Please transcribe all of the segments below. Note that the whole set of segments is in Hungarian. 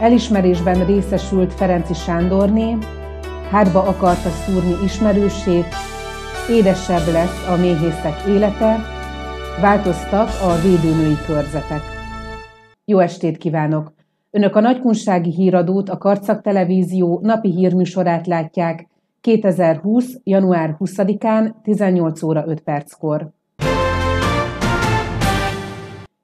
Elismerésben részesült Ferenci Sándorné, hátba akarta szúrni ismerősét, édesebb lesz a méhészek élete, változtak a védőnői körzetek. Jó estét kívánok! Önök a Nagykunsági Híradót, a Karcak Televízió napi hírműsorát látják 2020. január 20-án 18 óra 5 perckor.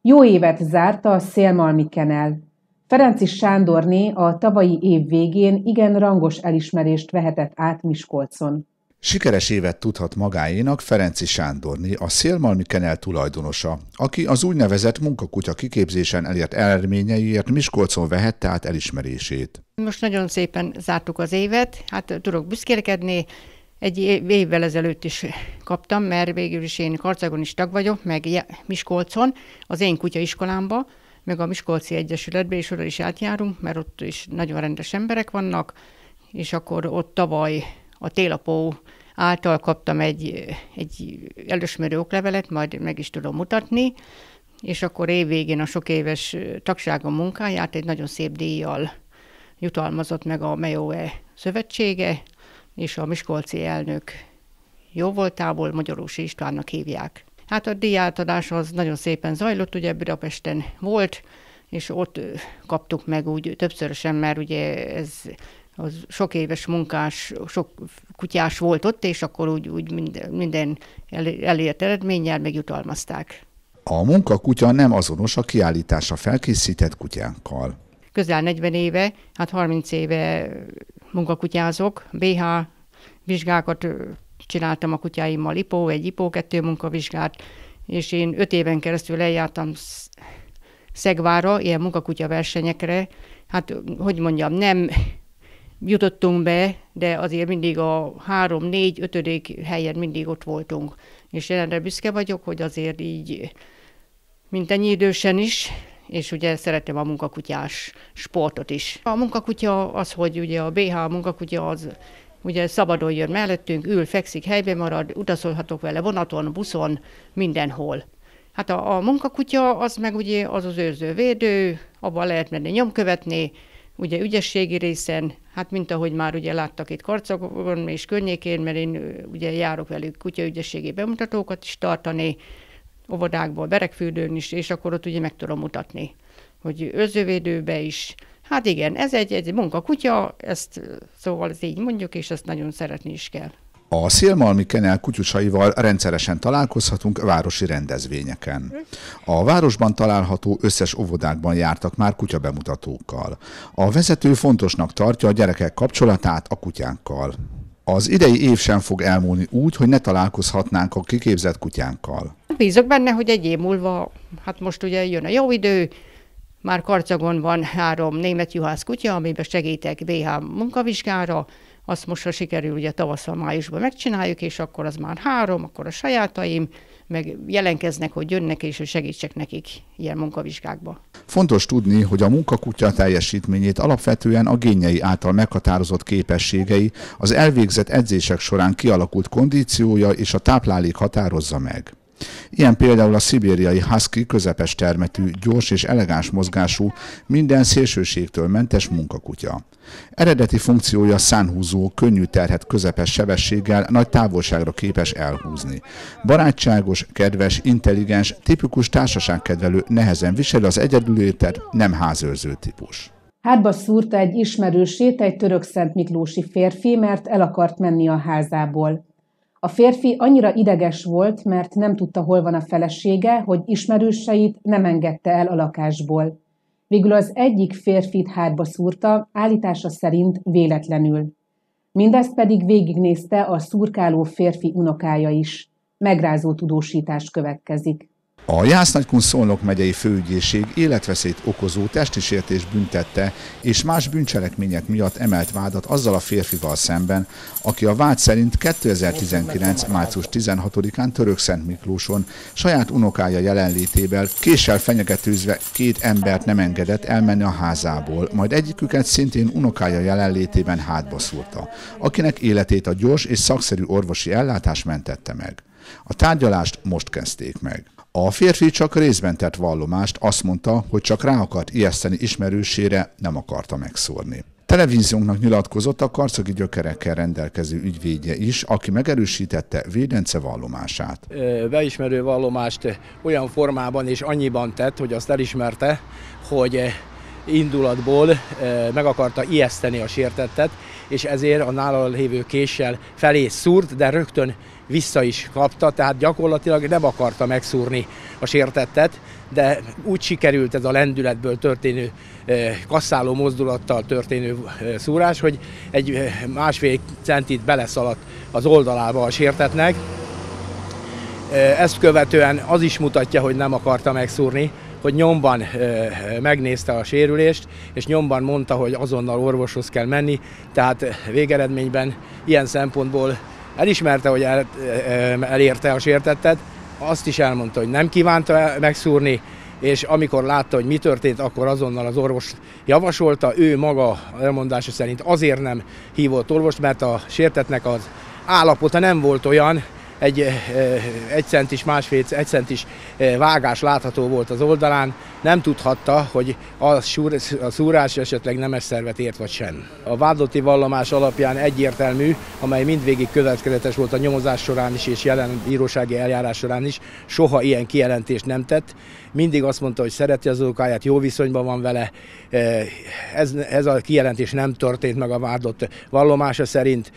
Jó évet zárta a Szélmalmi Kenel. Ferenci Sándorné a tavalyi év végén igen rangos elismerést vehetett át Miskolcon. Sikeres évet tudhat magáénak Ferenci Sándorné, a Szélmalmi Kenel tulajdonosa, aki az úgynevezett munkakutya kiképzésen elért eredményeiért Miskolcon vehette át elismerését. Most nagyon szépen zártuk az évet, hát tudok büszkélkedni, egy évvel ezelőtt is kaptam, mert végül is én Karcagon is tag vagyok, meg Miskolcon, az én kutya iskolámba, meg a Miskolci Egyesületbe, és oda is átjárunk, mert ott is nagyon rendes emberek vannak, és akkor ott tavaly a télapó által kaptam egy, egy elősmerő oklevelet, majd meg is tudom mutatni, és akkor évvégén a sok éves tagságom munkáját egy nagyon szép díjjal jutalmazott meg a MEOE szövetsége, és a Miskolci elnök jó voltából Magyarósi Istvánnak hívják. Hát a díjátadás az nagyon szépen zajlott, ugye Budapesten volt, és ott kaptuk meg úgy többszörösen, mert ugye ez az sok éves munkás, sok kutyás volt ott, és akkor úgy, úgy minden, minden elért eredménnyel megjutalmazták. A munkakutya nem azonos a kiállításra felkészített kutyánkkal. Közel 40 éve, hát 30 éve munkakutyázok, BH vizsgákat csináltam a kutyáimmal, IPO, egy IPO 2 munkavizsgát, és én öt éven keresztül eljártam Szegvára, ilyen munkakutya versenyekre. Hát, hogy mondjam, nem jutottunk be, de azért mindig a három, négy, ötödik helyen mindig ott voltunk. És jelenre büszke vagyok, hogy azért így, mint ennyi idősen is, és ugye szeretem a munkakutyás sportot is. A munkakutya az, hogy ugye a BH munkakutya az ugye szabadon jön mellettünk, ül, fekszik, helyben marad, utazolhatok vele vonaton, buszon, mindenhol. Hát a, a munkakutya az meg ugye az az őrző védő, abban lehet menni nyomkövetni, ugye ügyességi részen, hát mint ahogy már ugye láttak itt Karcagon és környékén, mert én ugye járok velük kutyaügyességi bemutatókat is tartani, óvodákból, berekfürdőn is, és akkor ott ugye meg tudom mutatni, hogy őrzővédőbe is, Hát igen, ez egy, egy munkakutya, ezt szóval ez így mondjuk, és ezt nagyon szeretni is kell. A Szélmalmi Kenel kutyusaival rendszeresen találkozhatunk városi rendezvényeken. A városban található összes óvodákban jártak már kutyabemutatókkal. A vezető fontosnak tartja a gyerekek kapcsolatát a kutyánkkal. Az idei év sem fog elmúlni úgy, hogy ne találkozhatnánk a kiképzett kutyánkkal. Bízok benne, hogy egy év múlva, hát most ugye jön a jó idő, már Karcagon van három német juhász kutya, amiben segítek BH munkavizsgára, azt most, ha sikerül, ugye tavasszal, májusban megcsináljuk, és akkor az már három, akkor a sajátaim, meg jelenkeznek, hogy jönnek, és hogy segítsek nekik ilyen munkavizsgákba. Fontos tudni, hogy a munkakutya teljesítményét alapvetően a génjei által meghatározott képességei, az elvégzett edzések során kialakult kondíciója és a táplálék határozza meg. Ilyen például a szibériai husky közepes termetű, gyors és elegáns mozgású, minden szélsőségtől mentes munkakutya. Eredeti funkciója szánhúzó, könnyű terhet közepes sebességgel nagy távolságra képes elhúzni. Barátságos, kedves, intelligens, tipikus társaságkedvelő, nehezen viseli az egyedülétet, nem házőrző típus. Hátba szúrta egy ismerősét egy török Szent Miklósi férfi, mert el akart menni a házából. A férfi annyira ideges volt, mert nem tudta, hol van a felesége, hogy ismerőseit nem engedte el a lakásból. Végül az egyik férfit hátba szúrta, állítása szerint véletlenül. Mindezt pedig végignézte a szurkáló férfi unokája is. Megrázó tudósítás következik. A Jásznagykun Szolnok megyei főügyészség életveszélyt okozó testi sértés büntette és más bűncselekmények miatt emelt vádat azzal a férfival szemben, aki a vád szerint 2019. március 16-án Török Szent Miklóson saját unokája jelenlétével késsel fenyegetőzve két embert nem engedett elmenni a házából, majd egyiküket szintén unokája jelenlétében hátba szúrta, akinek életét a gyors és szakszerű orvosi ellátás mentette meg. A tárgyalást most kezdték meg. A férfi csak részben tett vallomást, azt mondta, hogy csak rá akart ijeszteni ismerősére, nem akarta megszórni. Televíziónknak nyilatkozott a karcagi gyökerekkel rendelkező ügyvédje is, aki megerősítette Védence vallomását. Beismerő vallomást olyan formában és annyiban tett, hogy azt elismerte, hogy indulatból meg akarta ijeszteni a sértettet, és ezért a nála lévő késsel felé szúrt, de rögtön vissza is kapta, tehát gyakorlatilag nem akarta megszúrni a sértettet, de úgy sikerült ez a lendületből történő kasszáló mozdulattal történő szúrás, hogy egy másfél centit beleszaladt az oldalába a sértetnek. Ezt követően az is mutatja, hogy nem akarta megszúrni, hogy nyomban megnézte a sérülést, és nyomban mondta, hogy azonnal orvoshoz kell menni, tehát végeredményben ilyen szempontból elismerte, hogy el, elérte a sértettet, azt is elmondta, hogy nem kívánta megszúrni, és amikor látta, hogy mi történt, akkor azonnal az orvos javasolta, ő maga elmondása szerint azért nem hívott orvost, mert a sértetnek az állapota nem volt olyan, egy, egy centis, másfél egy centis vágás látható volt az oldalán, nem tudhatta, hogy a szúrás esetleg nemes szervet ért vagy sem. A vádlotti vallomás alapján egyértelmű, amely mindvégig következetes volt a nyomozás során is és jelen bírósági eljárás során is, soha ilyen kijelentést nem tett. Mindig azt mondta, hogy szereti az unokáját, jó viszonyban van vele. Ez, ez a kijelentés nem történt meg a vádlott vallomása szerint.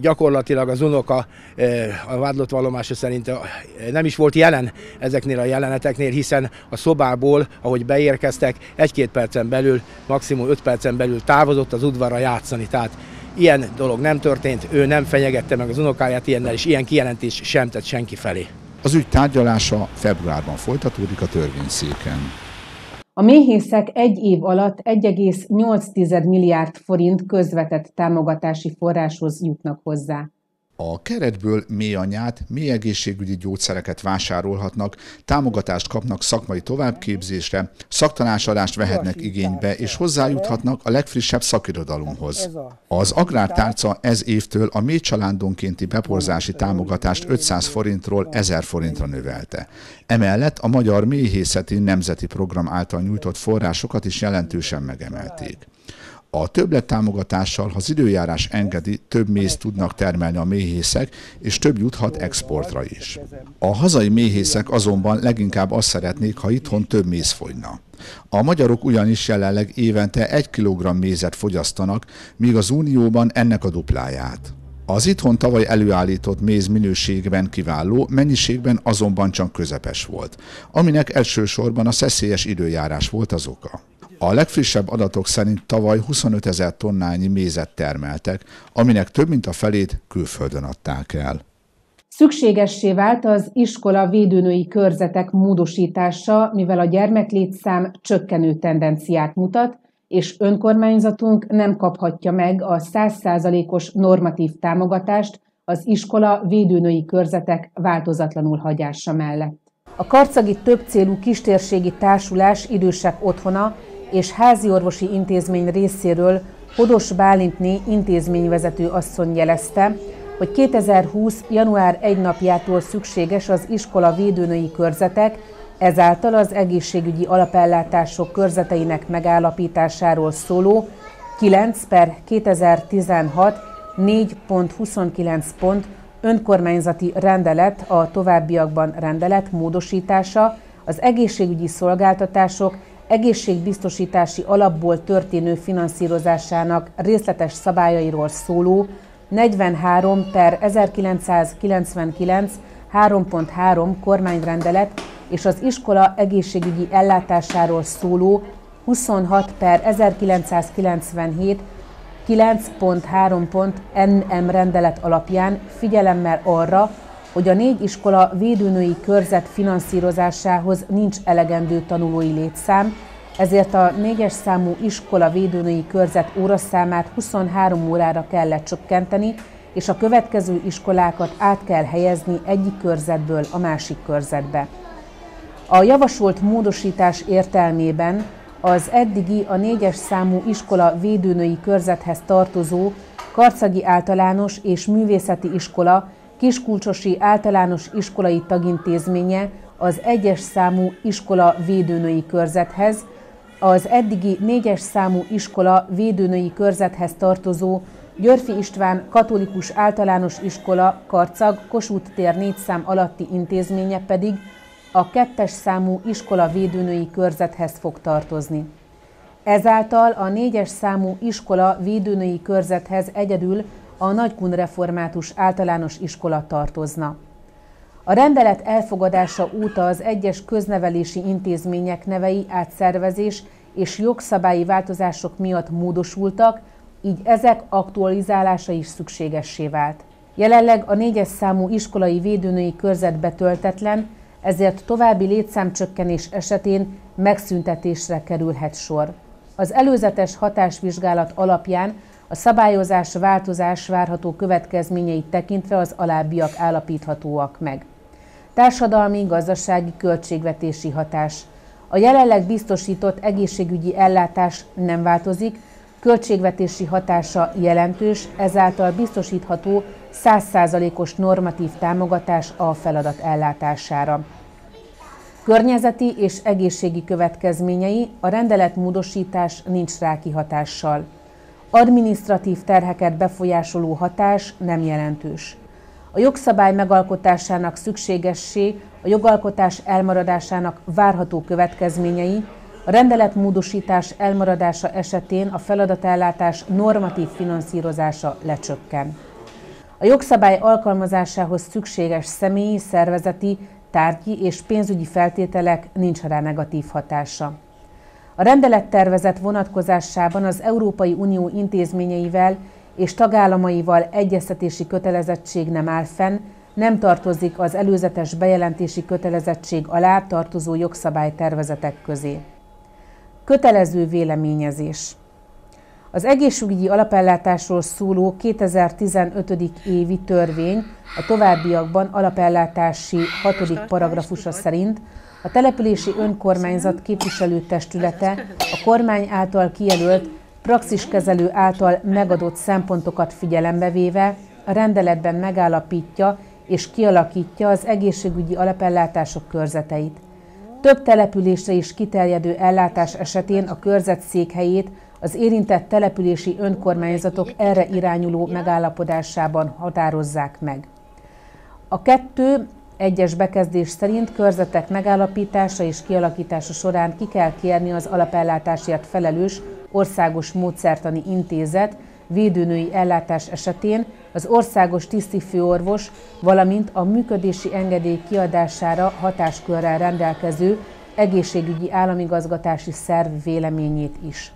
Gyakorlatilag az unoka a vádlott vallomása szerint nem is volt jelen ezeknél a jeleneteknél, hiszen a szobából, ahogy beérkeztek, egy-két percen belül, maximum öt percen belül távozott az udvarra játszani. Tehát ilyen dolog nem történt, ő nem fenyegette meg az unokáját ilyennel, és ilyen kijelentés sem tett senki felé. Az ügy tárgyalása februárban folytatódik a törvényszéken. A méhészek egy év alatt 1,8 milliárd forint közvetett támogatási forráshoz jutnak hozzá. A keretből mély anyát, mély egészségügyi gyógyszereket vásárolhatnak, támogatást kapnak szakmai továbbképzésre, szaktanásadást vehetnek igénybe, és hozzájuthatnak a legfrissebb szakirodalomhoz. Az agrártárca ez évtől a mély családonkénti beporzási támogatást 500 forintról 1000 forintra növelte. Emellett a Magyar Méhészeti Nemzeti Program által nyújtott forrásokat is jelentősen megemelték. A támogatással, ha az időjárás engedi, több mézt tudnak termelni a méhészek, és több juthat exportra is. A hazai méhészek azonban leginkább azt szeretnék, ha itthon több méz fogyna. A magyarok ugyanis jelenleg évente egy kilogramm mézet fogyasztanak, míg az Unióban ennek a dupláját. Az itthon tavaly előállított méz minőségben kiváló, mennyiségben azonban csak közepes volt, aminek elsősorban a szeszélyes időjárás volt az oka. A legfrissebb adatok szerint tavaly 25 ezer tonnányi mézet termeltek, aminek több mint a felét külföldön adták el. Szükségessé vált az iskola védőnői körzetek módosítása, mivel a gyermeklétszám csökkenő tendenciát mutat, és önkormányzatunk nem kaphatja meg a 100%-os normatív támogatást az iskola védőnői körzetek változatlanul hagyása mellett. A Karcagi Többcélú Kistérségi Társulás idősek otthona és háziorvosi intézmény részéről Hodos Bálintné intézményvezető asszony jelezte, hogy 2020. január 1 napjától szükséges az iskola védőnői körzetek, ezáltal az egészségügyi alapellátások körzeteinek megállapításáról szóló 9 per 2016 4.29 pont önkormányzati rendelet a továbbiakban rendelet módosítása az egészségügyi szolgáltatások egészségbiztosítási alapból történő finanszírozásának részletes szabályairól szóló 43 per 1999 3.3 kormányrendelet és az iskola egészségügyi ellátásáról szóló 26 per 1997 9.3. NM rendelet alapján figyelemmel arra, hogy a négy iskola védőnői körzet finanszírozásához nincs elegendő tanulói létszám, ezért a négyes számú iskola védőnői körzet óraszámát 23 órára kellett csökkenteni, és a következő iskolákat át kell helyezni egyik körzetből a másik körzetbe. A javasolt módosítás értelmében az eddigi a négyes számú iskola védőnői körzethez tartozó Karcagi Általános és Művészeti Iskola Kiskulcsosi Általános Iskolai Tagintézménye az egyes számú iskola védőnői körzethez, az eddigi négyes számú iskola védőnői körzethez tartozó Györfi István Katolikus Általános Iskola Karcag Kossuth tér négy szám alatti intézménye pedig a kettes számú iskola védőnői körzethez fog tartozni. Ezáltal a négyes számú iskola védőnői körzethez egyedül a Nagykun Református Általános Iskola tartozna. A rendelet elfogadása óta az egyes köznevelési intézmények nevei átszervezés és jogszabályi változások miatt módosultak, így ezek aktualizálása is szükségessé vált. Jelenleg a négyes számú iskolai védőnői körzet betöltetlen, ezért további létszámcsökkenés esetén megszüntetésre kerülhet sor. Az előzetes hatásvizsgálat alapján a szabályozás változás várható következményeit tekintve az alábbiak állapíthatóak meg. Társadalmi, gazdasági, költségvetési hatás. A jelenleg biztosított egészségügyi ellátás nem változik, költségvetési hatása jelentős, ezáltal biztosítható 100%-os normatív támogatás a feladat ellátására. Környezeti és egészségi következményei a rendelet módosítás nincs rá kihatással. Administratív terheket befolyásoló hatás nem jelentős. A jogszabály megalkotásának szükségessé, a jogalkotás elmaradásának várható következményei, a rendeletmódosítás elmaradása esetén a feladatellátás normatív finanszírozása lecsökken. A jogszabály alkalmazásához szükséges személyi, szervezeti, tárgyi és pénzügyi feltételek nincs rá negatív hatása. A rendelettervezet vonatkozásában az Európai Unió intézményeivel és tagállamaival egyeztetési kötelezettség nem áll fenn, nem tartozik az előzetes bejelentési kötelezettség alá tartozó jogszabálytervezetek közé. Kötelező véleményezés. Az egészségügyi alapellátásról szóló 2015. évi törvény a továbbiakban alapellátási hatodik paragrafusa szerint a települési önkormányzat képviselőtestülete a kormány által kijelölt praxiskezelő által megadott szempontokat figyelembe véve a rendeletben megállapítja és kialakítja az egészségügyi alapellátások körzeteit. Több településre is kiterjedő ellátás esetén a körzet székhelyét az érintett települési önkormányzatok erre irányuló megállapodásában határozzák meg. A kettő egyes bekezdés szerint körzetek megállapítása és kialakítása során ki kell kérni az alapellátásért felelős országos módszertani intézet védőnői ellátás esetén az országos tisztifőorvos, valamint a működési engedély kiadására hatáskörrel rendelkező egészségügyi államigazgatási szerv véleményét is.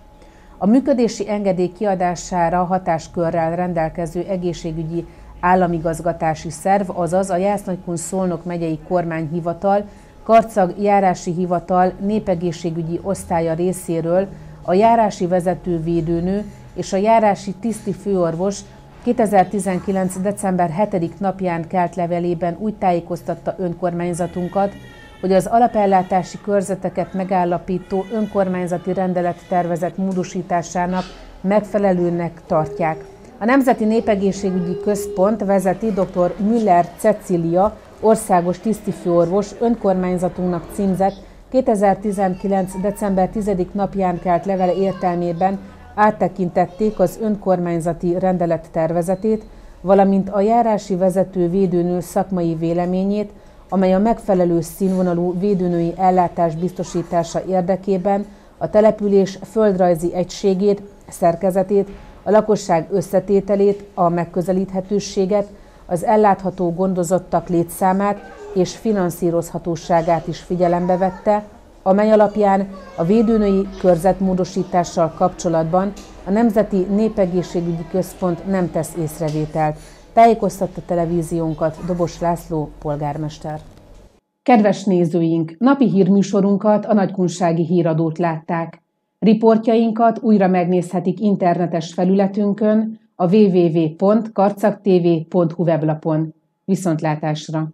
A működési engedély kiadására hatáskörrel rendelkező egészségügyi államigazgatási szerv, azaz a Jásznagykun Szolnok megyei kormányhivatal, Karcag járási hivatal népegészségügyi osztálya részéről a járási vezető védőnő és a járási tiszti főorvos 2019. december 7. napján kelt levelében úgy tájékoztatta önkormányzatunkat, hogy az alapellátási körzeteket megállapító önkormányzati rendelet tervezett módosításának megfelelőnek tartják. A Nemzeti Népegészségügyi Központ vezeti dr. Müller Cecilia, országos tisztifőorvos önkormányzatunknak címzett 2019. december 10. napján kelt levele értelmében áttekintették az önkormányzati rendelet tervezetét, valamint a járási vezető védőnő szakmai véleményét, amely a megfelelő színvonalú védőnői ellátás biztosítása érdekében a település földrajzi egységét, szerkezetét, a lakosság összetételét, a megközelíthetőséget, az ellátható gondozottak létszámát és finanszírozhatóságát is figyelembe vette, amely alapján a védőnői körzetmódosítással kapcsolatban a Nemzeti Népegészségügyi Központ nem tesz észrevételt, tájékoztatta televíziónkat Dobos László polgármester. Kedves nézőink, napi hírműsorunkat a Nagykunsági híradót látták. Riportjainkat újra megnézhetik internetes felületünkön, a www.karcagtv.hu weblapon. Viszontlátásra!